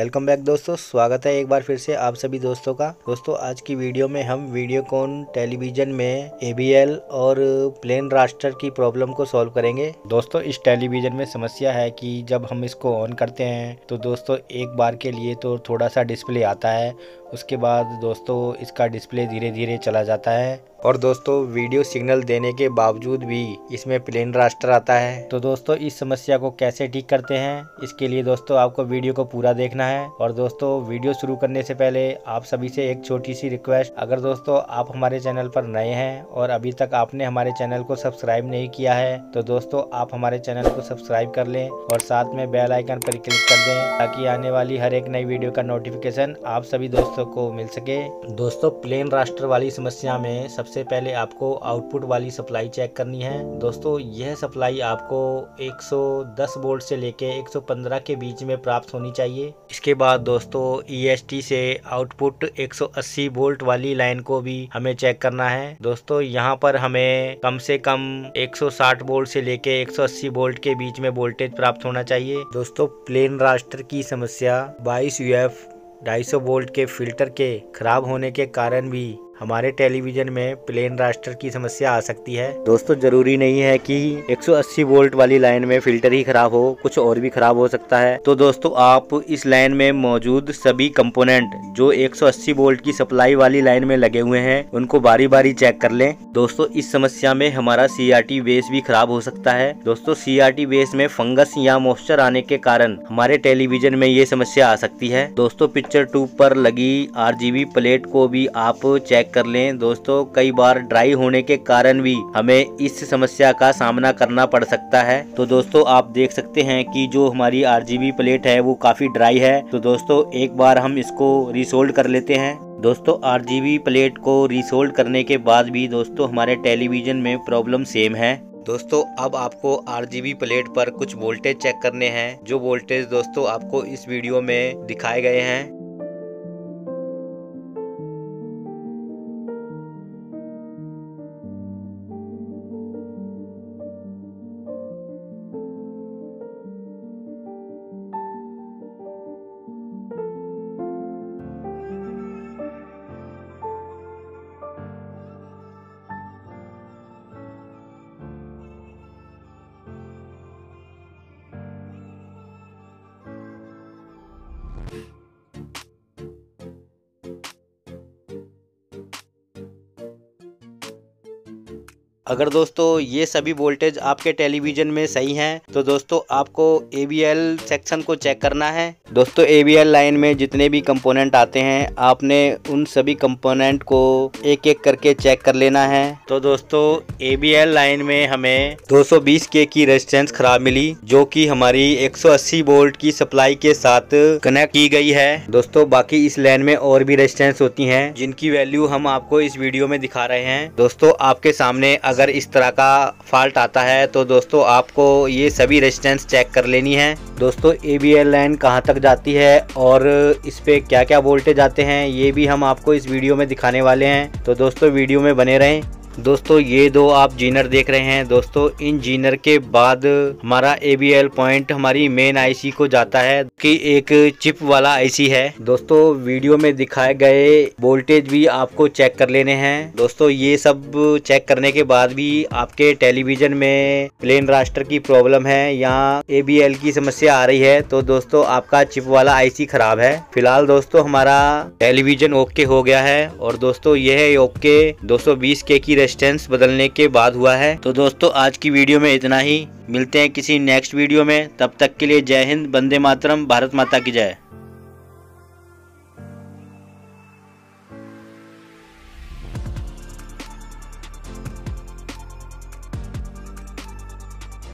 Welcome back दोस्तों, स्वागत है एक बार फिर से आप सभी दोस्तों का। दोस्तों, आज की वीडियो में हम वीडियोकॉन टेलीविज़न में एबीएल और प्लेन रास्टर की प्रॉब्लम को सॉल्व करेंगे। दोस्तों, इस टेलीविज़न में समस्या है कि जब हम इसको ऑन करते हैं तो दोस्तों, एक बार के लिए तो थोड़ा सा डिस्प्ले आता है उसके बाद दोस्तों इसका डिस्प्ले धीरे धीरे चला जाता है। और दोस्तों वीडियो सिग्नल देने के बावजूद भी इसमें प्लेन रास्टर आता है। तो दोस्तों, इस समस्या को कैसे ठीक करते हैं, इसके लिए दोस्तों आपको वीडियो को पूरा देखना है। और दोस्तों वीडियो शुरू करने से पहले आप सभी से एक छोटी सी रिक्वेस्ट अगर दोस्तों आप हमारे चैनल पर नए हैं और अभी तक आपने हमारे चैनल को सब्सक्राइब नहीं किया है तो दोस्तों आप हमारे चैनल को सब्सक्राइब कर लें और साथ में बेल आइकन पर क्लिक कर दें, ताकि आने वाली हर एक नई वीडियो का नोटिफिकेशन आप सभी दोस्तों दोस्तों को मिल सके। दोस्तों प्लेन राष्ट्र वाली समस्या में सबसे पहले आपको आउटपुट वाली सप्लाई चेक करनी है। दोस्तों, यह सप्लाई आपको 110 वोल्ट से लेके 115 के बीच में प्राप्त होनी चाहिए। इसके बाद दोस्तों ईएसटी से आउटपुट 180 वोल्ट वाली लाइन को भी हमें चेक करना है। दोस्तों, यहाँ पर हमें कम से कम 160 वोल्ट से लेके 180 वोल्ट के बीच में वोल्टेज प्राप्त होना चाहिए। दोस्तों प्लेन राष्ट्र की समस्या बाईस यूएफ 250 वोल्ट के फ़िल्टर के खराब होने के कारण भी हमारे टेलीविज़न में प्लेन रास्टर की समस्या आ सकती है। दोस्तों, ज़रूरी नहीं है कि 180 वोल्ट वाली लाइन में फ़िल्टर ही खराब हो, कुछ और भी खराब हो सकता है। तो दोस्तों, आप इस लाइन में मौजूद सभी कंपोनेंट जो 180 वोल्ट की सप्लाई वाली लाइन में लगे हुए हैं, उनको बारी बारी चेक कर लें। दोस्तों, इस समस्या में हमारा सीआरटी बेस भी खराब हो सकता है। दोस्तों सीआरटी बेस में फंगस या मॉइस्चर आने के कारण हमारे टेलीविज़न में ये समस्या आ सकती है। दोस्तों, पिक्चर ट्यूब पर लगी आरजीबी प्लेट को भी आप चेक कर लें। दोस्तों, कई बार ड्राई होने के कारण भी हमें इस समस्या का सामना करना पड़ सकता है। तो दोस्तों, आप देख सकते हैं कि जो हमारी आरजीबी प्लेट है, वो काफ़ी ड्राई है। तो दोस्तों, एक बार हम इसको रिसोल्ड कर लेते हैं। दोस्तों आरजीबी प्लेट को रिसोल्ड करने के बाद भी दोस्तों, हमारे टेलीविज़न में प्रॉब्लम सेम है। दोस्तों, अब आपको आरजीबी प्लेट पर कुछ वोल्टेज चेक करने हैं। जो वोल्टेज दोस्तों, आपको इस वीडियो में दिखाए गए हैं। अगर दोस्तों ये सभी वोल्टेज आपके टेलीविज़न में सही हैं तो दोस्तों आपको ए सेक्शन को चेक करना है। दोस्तों ए लाइन में जितने भी कंपोनेंट आते हैं, आपने उन सभी कंपोनेंट को एक एक करके चेक कर लेना है। तो दोस्तों ए लाइन में हमें 220 के की रेजिस्टेंस खराब मिली, जो कि हमारी 180 वोल्ट की सप्लाई के साथ कनेक्ट की गई है। दोस्तों बाकी इस लाइन में और भी रेजिस्टेंस होती हैं, जिनकी वैल्यू हम आपको इस वीडियो में दिखा रहे हैं। दोस्तों आपके सामने अगर अगर इस तरह का फॉल्ट आता है तो दोस्तों आपको ये सभी रेजिस्टेंस चेक कर लेनी है। दोस्तों ए बी एल लाइन कहाँ तक जाती है और इस पे क्या क्या वोल्टेज आते हैं, ये भी हम आपको इस वीडियो में दिखाने वाले हैं। तो दोस्तों वीडियो में बने रहें। दोस्तों, ये दो आप जीनर देख रहे हैं। दोस्तों, इन जीनर के बाद हमारा एल पॉइंट हमारी मेन आईसी को जाता है, कि एक चिप वाला आईसी है। दोस्तों, वीडियो में दिखाए गए वोल्टेज भी आपको चेक कर लेने हैं। दोस्तों, ये सब चेक करने के बाद भी आपके टेलीविज़न में प्लेन रास्टर की प्रॉब्लम है, या एल की समस्या आ रही है तो दोस्तों, आपका चिप वाला आईसी खराब है। फ़िलहाल दोस्तों, हमारा टेलीविज़न ओके हो गया है, और दोस्तों, यह ओके 220 के की रेजिस्टेंस बदलने के बाद हुआ है। तो दोस्तों, आज की वीडियो में इतना ही। मिलते हैं किसी नेक्स्ट वीडियो में। तब तक के लिए जय हिंद बंदे मातरम, भारत माता की जय।